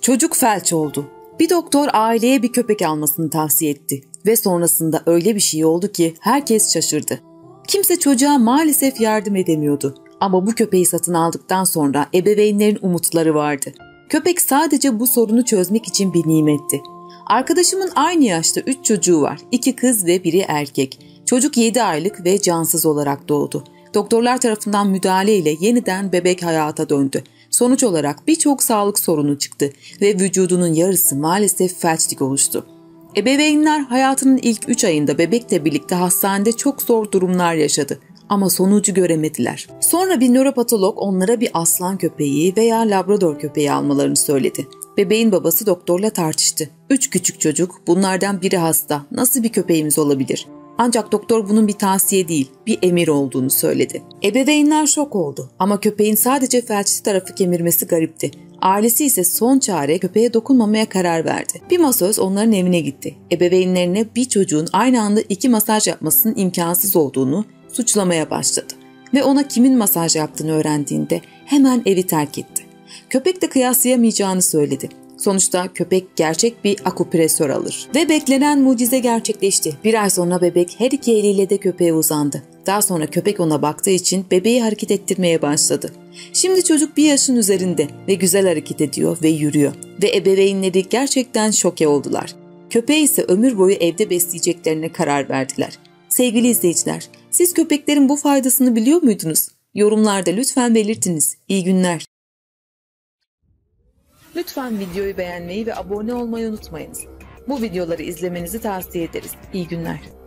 Çocuk felç oldu. Bir doktor aileye bir köpek almasını tavsiye etti ve sonrasında öyle bir şey oldu ki herkes şaşırdı. Kimse çocuğa maalesef yardım edemiyordu. Ama bu köpeği satın aldıktan sonra ebeveynlerin umutları vardı. Köpek sadece bu sorunu çözmek için bir nimetti. Arkadaşımın aynı yaşta 3 çocuğu var. 2 kız ve biri erkek. Çocuk 7 aylık ve cansız olarak doğdu. Doktorlar tarafından müdahale ile yeniden bebek hayata döndü. Sonuç olarak birçok sağlık sorunu çıktı ve vücudunun yarısı maalesef felçlik oluştu. Ebeveynler hayatının ilk 3 ayında bebekle birlikte hastanede çok zor durumlar yaşadı ama sonucu göremediler. Sonra bir nöropatolog onlara bir aslan köpeği veya labrador köpeği almalarını söyledi. Bebeğin babası doktorla tartıştı. Üç küçük çocuk, bunlardan biri hasta, nasıl bir köpeğimiz olabilir? Ancak doktor bunun bir tavsiye değil, bir emir olduğunu söyledi. Ebeveynler şok oldu ama köpeğin sadece felçli tarafı kemirmesi garipti. Ailesi ise son çare köpeğe dokunmamaya karar verdi. Bir masöz onların evine gitti. Ebeveynlerine bir çocuğun aynı anda iki masaj yapmasının imkansız olduğunu suçlamaya başladı. Ve ona kimin masaj yaptığını öğrendiğinde hemen evi terk etti. Köpek de kıyaslayamayacağını söyledi. Sonuçta köpek gerçek bir akupresör alır. Ve beklenen mucize gerçekleşti. Bir ay sonra bebek her iki eliyle de köpeğe uzandı. Daha sonra köpek ona baktığı için bebeği hareket ettirmeye başladı. Şimdi çocuk bir yaşın üzerinde ve güzel hareket ediyor ve yürüyor. Ve ebeveynleri gerçekten şoke oldular. Köpeği ise ömür boyu evde besleyeceklerine karar verdiler. Sevgili izleyiciler, siz köpeklerin bu faydasını biliyor muydunuz? Yorumlarda lütfen belirtiniz. İyi günler. Lütfen videoyu beğenmeyi ve abone olmayı unutmayınız. Bu videoları izlemenizi tavsiye ederiz. İyi günler.